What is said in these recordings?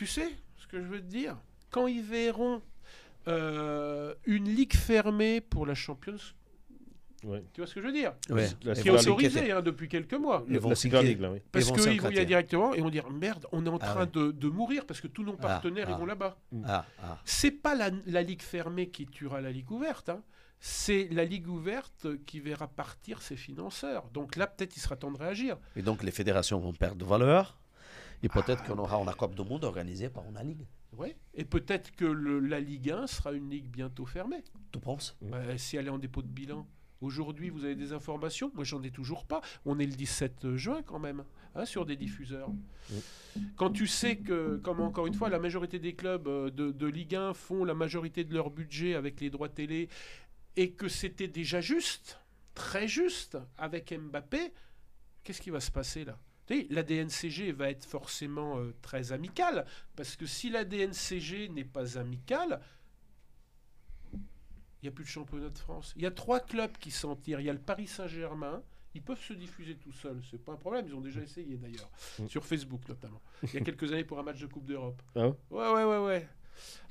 tu sais ce que je veux te dire? Quand ils verront euh, une ligue fermée pour la Champions, Ouais. tu vois ce que je veux dire? Ouais. La Qui est autorisée hein, depuis quelques mois. Ils vont là, oui. Parce qu'ils vont y aller directement et vont dire merde, on est en Ah train ouais. de, de mourir parce que tous nos Ah, partenaires ah. ils vont là-bas. Ah, ah. C'est pas la, la ligue fermée qui tuera la ligue ouverte. hein. C'est la ligue ouverte qui verra partir ses financeurs. Donc là, peut-être il sera temps de réagir. Et donc les fédérations vont perdre de valeur. Et peut-être qu'on aura une Coupe du Monde organisée par une ligue. Ouais. Et peut-être que le- la Ligue 1 sera une ligue bientôt fermée. Tu penses? Bah, si elle est en dépôt de bilan. Aujourd'hui, vous avez des informations? Moi, j'en ai toujours pas. On est le 17 juin quand même, hein, sur des diffuseurs. Quand tu sais que, comme encore une fois, la majorité des clubs euh, de, de Ligue 1 font la majorité de leur budget avec les droits télé, et que c'était déjà juste, très juste, avec Mbappé, qu'est-ce qui va se passer là? La DNCG va être forcément euh, très amicale, parce que si la DNCG n'est pas amicale, il n'y a plus de championnat de France. Il y a trois clubs qui s'en tirent. Il y a le Paris Saint-Germain. Ils peuvent se diffuser tout seuls. C'est pas un problème. Ils ont déjà essayé d'ailleurs. Mm. Sur Facebook notamment. Il y a quelques années pour un match de Coupe d'Europe. Ah ouais? Ouais, ouais, ouais.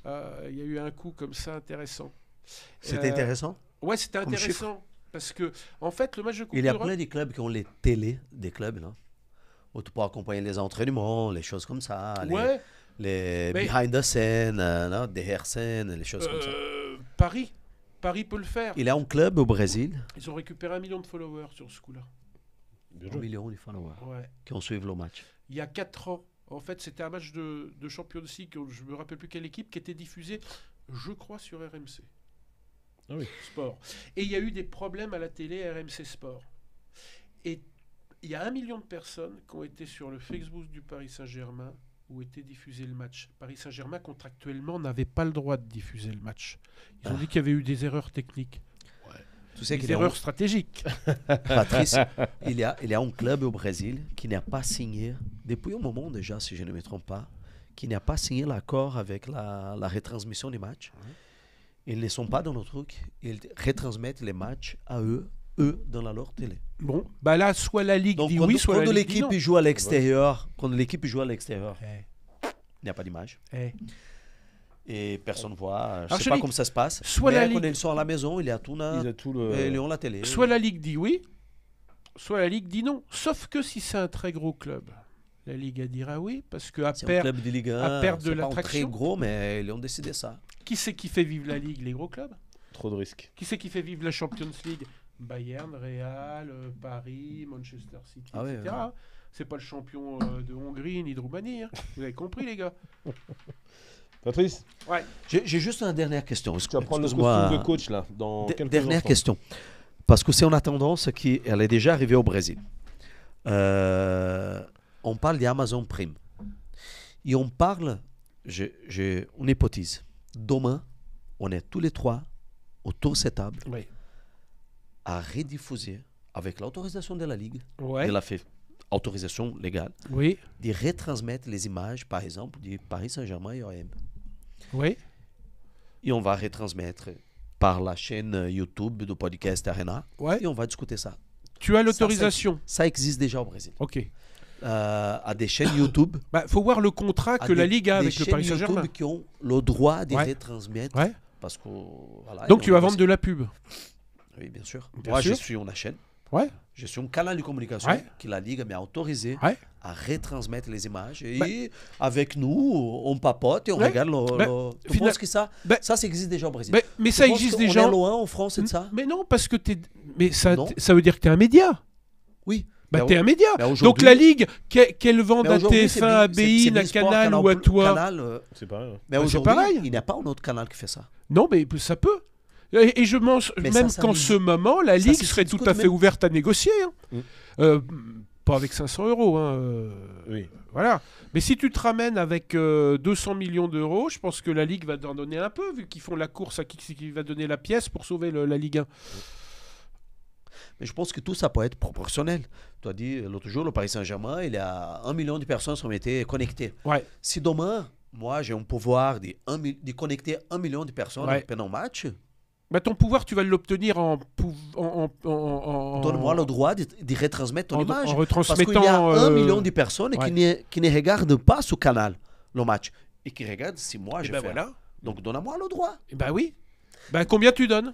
Euh, Il y a eu un coup comme ça intéressant. C'est Euh, intéressant? Ouais, c'était intéressant. Parce que, en fait, le match de Coupe Il y a d'Europe. plein de clubs qui ont les télés des clubs, là. Où tu peux accompagner les entraînements, les choses comme ça. les- Ouais. Les, Mais- behind the scene, euh, non, derrière scène, les choses comme ça. euh, Paris. Paris peut le faire. Il a un club au Brésil, Ils ont récupéré un million de followers sur ce coup-là. Un million de followers Ouais. qui ont suivi le match. il y a 4 ans. En fait, c'était un match de, de Champions League, je me rappelle plus quelle équipe, qui était diffusé, je crois, sur RMC. Ah oui. Sport. Et il y a eu des problèmes à la télé RMC Sport. Et il y a un million de personnes qui ont été sur le Facebook du Paris Saint-Germain où était diffusé le match. Paris Saint-Germain, contractuellement, n'avait pas le droit de diffuser le match. Ils ont Ah. dit qu'il y avait eu des erreurs techniques, Tu sais des erreurs stratégiques. Patrice, il y, a, il y a un club au Brésil qui n'a pas signé, depuis un moment déjà, si je ne me trompe pas, qui n'a pas signé l'accord avec la, la retransmission des matchs. Ils ne sont pas dans le truc, ils retransmettent les matchs à eux, eux, dans la leur télé. Bon, bah là, soit la Ligue Donc dit quand, oui, soit quand la Ligue l'équipe joue à l'extérieur, quand l'équipe joue à l'extérieur, Eh, il n'y a pas d'image. eh. Et personne ne voit. Je Alors, sais pas dis- comment ça se passe. soit mais la quand Ligue- ils sont à la maison, il y a tout, na- Il a tout le. et ils ont la télé. Soit la Ligue dit oui, soit la Ligue dit non. Sauf que si c'est un très gros club, la Ligue a dira oui, parce que à perdre, club de Ligue 1. à perdre de c'est pas un l'attraction. très gros, mais ils ont décidé ça. qui c'est qui fait vivre la Ligue Les gros clubs? Trop de risques. Qui c'est qui fait vivre la Champions League? Bayern, Real, euh, Paris, Manchester City, Ah ouais, etc. C'est pas le champion euh, de Hongrie ni de Roumanie. hein. Vous avez compris, les gars Patrice, J'ai j'ai juste une dernière question. tu vas prendre le costume de coach là. Dans D- quelques dernière instants. question. Parce que c'est une tendance qui elle est déjà arrivée au Brésil. Euh, on parle d'Amazon Prime. Et on parle, j'ai une hypothèse. Demain, on est tous les trois autour de cette table Oui. À rediffuser, avec l'autorisation de la Ligue, Ouais. de la fait autorisation légale, Oui. de retransmettre les images, par exemple, du Paris Saint-Germain et OM. Oui. Et on va retransmettre par la chaîne YouTube du podcast Arena. Ouais. Et on va discuter ça. Tu as l'autorisation. Ça existe déjà au Brésil. Ok. Euh, à des chaînes YouTube. Bah, faut voir le contrat que la Ligue a avec le Paris Saint-Germain. YouTube qui ont le droit de Ouais. retransmettre. Ouais. Parce que, voilà, Donc tu vas va- vendre de la pub. Oui, bien sûr. Bien Moi, sûr. je suis une chaîne. Ouais. Je suis un canal de communication Ouais. que la Ligue m'a autorisé Ouais. à retransmettre les images. Et Bah- avec nous, on papote et on Ouais. regarde le. Bah, le- Tu final- penses que ça, Bah- ça, ça existe déjà au Brésil? Mais, mais Tu ça existe déjà. est loin en France et de ça? Mais non, parce que t'es. Mais ça, Non. ça veut dire que t'es un média. Oui. Bah, t'es un média. Donc la Ligue, qu'elle qu'elle vende à aujourd'hui, c'est TF1, à c'est à Canal ou à toi. Euh, C'est pareil. mais aujourd'hui, il n'y a pas un autre canal qui fait ça. Non, mais ça peut. Et, et je pense même qu'en ce moment, la Ligue serait tout à fait même- ouverte à négocier. hein. Mm. Euh, pas avec 500 euros. hein, euh, Oui. Voilà. Mais si tu te ramènes avec euh, 200 millions d'euros, je pense que la Ligue va t'en donner un peu, vu qu'ils font la course à qui, qui va donner la pièce pour sauver le- la Ligue 1. Mais je pense que tout ça peut être proportionnel. Tu as dit l'autre jour, le Paris Saint-Germain, il y a un million de personnes qui ont été connectées. Ouais. Si demain, moi, j'ai un pouvoir de, un de connecter un million de personnes Ouais. pendant un match, Bah, ton pouvoir, tu vas l'obtenir en, en, en- en- donne-moi le droit de, de retransmettre ton en, image. en Parce qu'il y a retransmettant. un euh, million de personnes ouais. qui, ne, qui ne regardent pas ce canal. le match et qui regarde si moi Et je ben fais. voilà. Donc donne-moi le droit. Et ben oui. Ben combien tu donnes?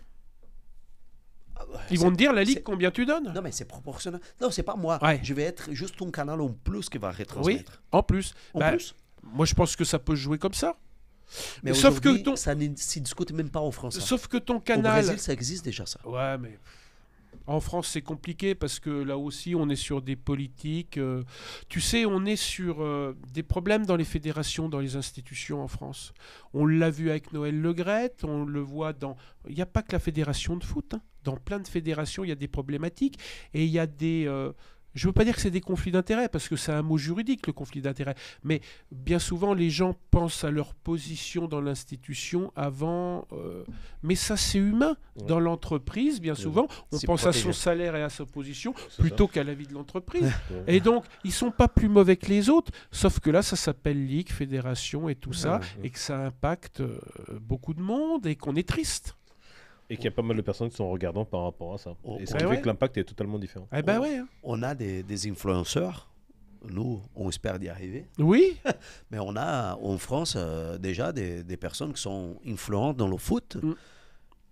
Ils vont te dire la ligue combien tu donnes? Non, mais c'est proportionnel. Non, c'est pas moi. Ouais. Je vais être juste ton canal en plus qui va Oui, retransmettre. en plus. En Ben, plus? Moi je pense que ça peut se jouer comme ça. Mais sauf que ton- ça ne s'y discute même pas en France. ça. Sauf que ton Au canal. Brésil, ça existe déjà ça. Ouais, mais en France, c'est compliqué parce que là aussi, on est sur des politiques. euh, tu sais, on est sur euh, des problèmes dans les fédérations, dans les institutions en France. On l'a vu avec Noël Legrette, on le voit dans. Il n'y a pas que la fédération de foot. hein. Dans plein de fédérations, il y a des problématiques et il y a des. euh, je ne veux pas dire que c'est des conflits d'intérêts, parce que c'est un mot juridique, le conflit d'intérêts. Mais bien souvent, les gens pensent à leur position dans l'institution avant. euh, mais ça, c'est humain. Ouais. Dans l'entreprise, bien souvent, on pense à son salaire et à sa position plutôt qu'à la vie de l'entreprise. Ouais. Et donc, ils sont pas plus mauvais que les autres, sauf que là, ça s'appelle ligue, fédération et tout ça, et que ça impacte euh, beaucoup de monde et qu'on est triste. Et qu'il y a pas mal de personnes qui sont regardants par rapport à ça. Oh, Et Ouais, fait ouais. que l'impact est totalement différent. Eh ben ouais. hein. On a des, des influenceurs. Nous, on espère d'y arriver. Oui, Mais on a en France euh, déjà des, des personnes qui sont influentes dans le foot. Mm.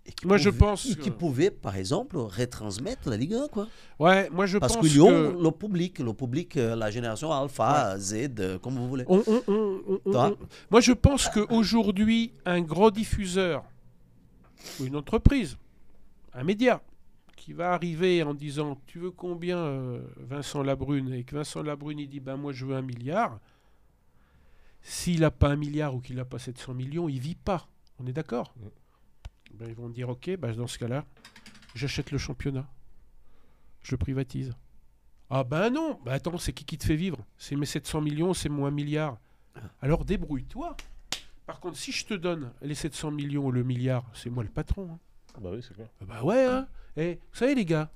Et qui Moi, je pouvaient- pense et qui que- pouvaient, par exemple, retransmettre la Ligue 1. Quoi. ouais, moi je Parce pense qu'ils ont que... le public, le public, euh, la génération Alpha, Z, euh, comme vous voulez. On- on- on- on- on- on- Moi, je pense qu'aujourd'hui, un gros diffuseur, ou une entreprise, un média, qui va arriver en disant Tu veux combien, euh, Vincent Labrune? Et que Vincent Labrune, il dit Ben, moi, je veux un milliard. S'il n'a pas un milliard ou qu'il n'a pas 700 millions, il vit pas. On est d'accord? Ben, Ils vont dire Ok, ben, dans ce cas-là, j'achète le championnat. Je le privatise. Ah ben non, ben attends, c'est qui qui te fait vivre? C'est mes 700 millions, c'est mon 1 milliard. Alors débrouille-toi. Par contre, si je te donne les 700 millions ou le milliard, c'est moi le patron. hein. Bah oui, c'est clair. Ah Bah ouais, hein. Eh, vous savez les gars,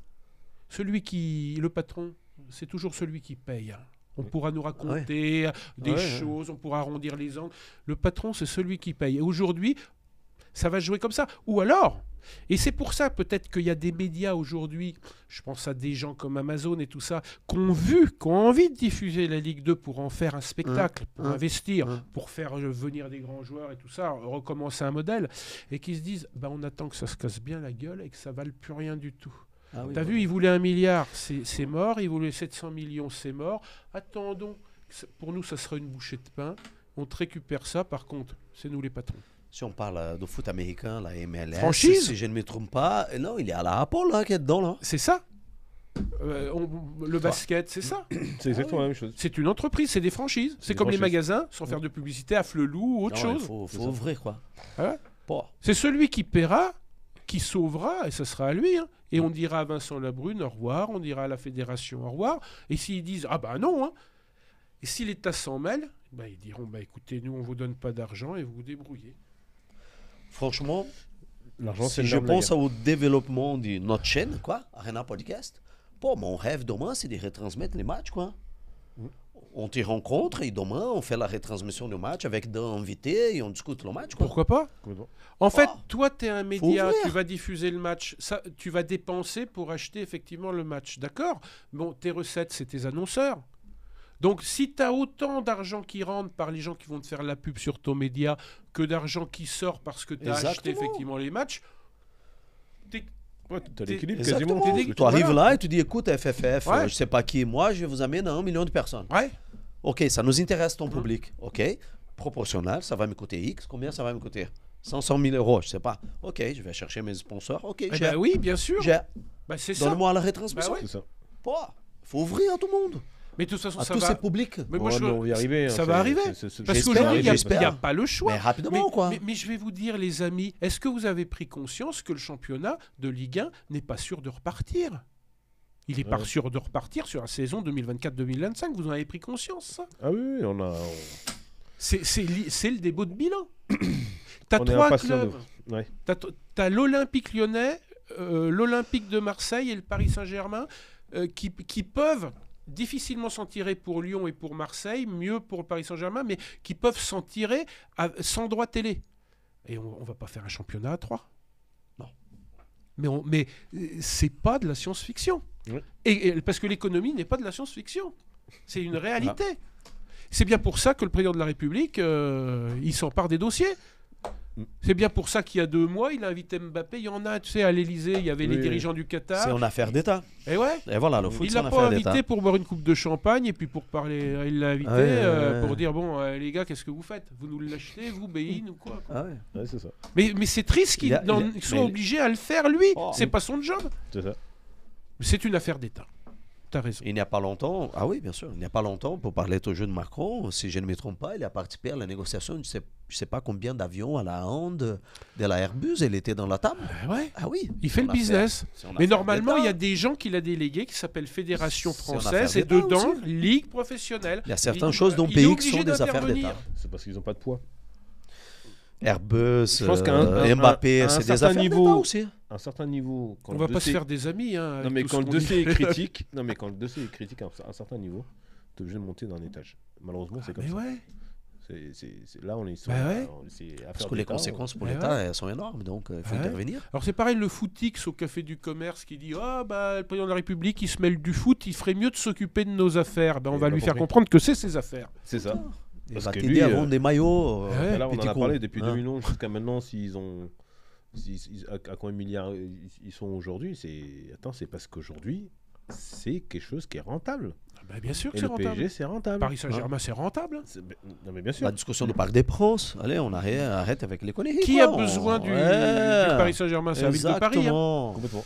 celui qui, le patron, c'est toujours celui qui paye. hein. On pourra nous raconter des Ouais, ouais. choses, on pourra arrondir les angles. Le patron, c'est celui qui paye. Et aujourd'hui, ça va se jouer comme ça. Ou alors, et c'est pour ça peut-être qu'il y a des médias aujourd'hui, je pense à des gens comme Amazon et tout ça, qui ont vu, qui ont envie de diffuser la Ligue 2 pour en faire un spectacle, pour Hum, investir, hum. pour faire euh, venir des grands joueurs et tout ça, recommencer un modèle, et qui se disent, bah, on attend que ça se casse bien la gueule et que ça vale plus rien du tout. Ah oui, T'as bah, vu, il voulait un milliard, c'est mort. Il voulait 700 millions, c'est mort. Attendons. Pour nous, ça sera une bouchée de pain. On te récupère ça. Par contre, c'est nous les patrons. Si on parle euh, de foot américain, la MLS, Franchise? si je ne me trompe pas, euh, non, il y a la Apple là, qui est dedans. Là. C'est ça. Euh, on- le basket, c'est ça. C'est exactement la même chose. C'est une entreprise, c'est des franchises. C'est Des comme les franchises. magasins, sans faire de publicité, à Flelou ou autre Non, chose. Il faut, ouvrir quoi. Ah Bon. C'est celui qui paiera, qui sauvera, et ça sera à lui. hein. Et on dira à Vincent Labrune au revoir, on dira à la fédération au revoir. Et s'ils disent ah bah non, hein. et si l'État s'en mêle, bah, ils diront bah écoutez, nous on vous donne pas d'argent et vous vous débrouillez. Franchement, L'argent, c'est si je pense au développement de notre chaîne, quoi, Arena Podcast, bon, mon rêve demain, c'est de retransmettre les matchs, quoi. Mm. On te rencontre et demain, on fait la retransmission du match avec deux invités et on discute le match, quoi. Pourquoi pas? En fait, Ah. toi, tu es un média, tu vas diffuser le match, ça, tu vas dépenser pour acheter effectivement le match. D'accord? Bon, tes recettes, c'est tes annonceurs. Donc, si tu as autant d'argent qui rentre par les gens qui vont te faire la pub sur ton média que d'argent qui sort parce que tu as acheté effectivement les matchs, t'es- Ouais, t'as l'équilibre Exactement. quasiment. Tu arrives Voilà. là et tu dis, écoute, FFF, Ouais. euh, je sais pas qui est moi, je vous amène à un million de personnes. ouais, Ok, ça nous intéresse ton Mhm. public. Ok, proportionnel, ça va me coûter X. Combien ça va me coûter? 500 000 euros, je sais pas. Ok, je vais chercher mes sponsors. Ok, Eh j'ai. ben oui, bien sûr. j'ai- Bah. Donne-moi la retransmission. Bah ouais. C'est ça. Pas. faut ouvrir à tout le monde, Mais de toute façon, à ça tous va. ces publics. Mais moi, Ouais, je mais veux- on va y arriver. hein, ça c'est- va arriver. Parce qu'aujourd'hui, il n'y a, pas le choix. Mais rapidement, Mais, quoi. mais- mais je vais vous dire, les amis, est-ce que vous avez pris conscience que le championnat de Ligue 1 n'est pas sûr de repartir? Il n'est pas sûr de repartir sur la saison 2024-2025. Vous en avez pris conscience, ça Ah oui, oui, on a. C'est le débat de bilan. T'as On est trois clubs. ouais. T'as l'Olympique lyonnais, euh, l'Olympique de Marseille et le Paris Saint-Germain euh, qui, qui peuvent difficilement s'en tirer pour Lyon et pour Marseille, mieux pour le Paris Saint-Germain, mais qui peuvent s'en tirer à- sans droit télé. Et on, on va pas faire un championnat à trois. Non. Mais, on- mais euh, c'est pas de la science-fiction. Oui. Et, et- parce que l'économie n'est pas de la science-fiction. C'est une réalité. C'est bien pour ça que le président de la République, euh, il s'empare des dossiers. C'est bien pour ça qu'il y a deux mois, il a invité Mbappé. Il y en a, tu sais, à l'Élysée, il y avait les Oui, dirigeants du C'est Qatar. une affaire d'État. Et ouais, Et voilà, le foot, il c'est l'a pas invité pour boire une coupe de champagne et puis pour parler. Il l'a invité Ah ouais, euh, ouais. pour dire bon, euh, les gars, qu'est-ce que vous faites? Vous nous l'achetez, vous, Bein ou quoi, quoi? Ah c'est ça. Mais, mais c'est triste qu'il soit obligé à le faire lui. Oh. c'est pas son job. C'est ça. C'est une affaire d'État. T'as raison. Il n'y a pas longtemps, ah oui, bien sûr, il n'y a pas longtemps, pour parler au jeu de Macron, si je ne me trompe pas, il a participé à la négociation, je ne sais, je sais pas combien d'avions à la Hande de la Airbus, il était dans la table. Ah ouais. Ah oui. Il fait le business. Mais normalement, il y a des gens qu'il a délégués qui s'appellent Fédération française et dedans, aussi. Ligue professionnelle. Il y a certaines Il- choses dans le pays qui sont des affaires d'État. C'est parce qu'ils n'ont pas de poids. Airbus, Je pense euh, Mbappé, c'est des certain affaires niveau- d'État aussi. À un certain niveau, quand On le va pas se dossier- faire des amis. Hein, Non, mais quand le dossier est critique, non, mais quand le dossier est critique à un, certain niveau, t'es obligé de monter d'un étage. Malheureusement, c'est comme Mais ça. C'est- c'est- c'est- là, on est sur. Bah ouais. Parce que les conséquences pour l'État, ouais. elles sont énormes, donc euh, il faut Ouais. intervenir. Alors c'est pareil, le footix au Café du Commerce qui dit Ah, bah, le président de la République, il se mêle du foot, il ferait mieux de s'occuper de nos affaires. Ben, on va lui faire comprendre que c'est ses affaires. C'est ça. Il Parce va que t'aider lui, à euh, vendre des maillots. euh, Ouais. Là, on en a parlé depuis Hein. 2011 jusqu'à maintenant. S'ils ont. s'ils- à, à combien de milliards ils, ils sont aujourd'hui C'est attends, c'est parce qu'aujourd'hui, c'est quelque chose qui est rentable. Bah, bien sûr que c'est le rentable. PSG, c'est rentable. Paris Saint-Germain, c'est rentable. C'est- Non, mais bien sûr. La discussion du Parc des Princes. Allez, on arrête, arrête avec les conneries. Qui quoi. a besoin du, Ouais. du Paris Saint-Germain C'est la ville de Paris. hein. Complètement.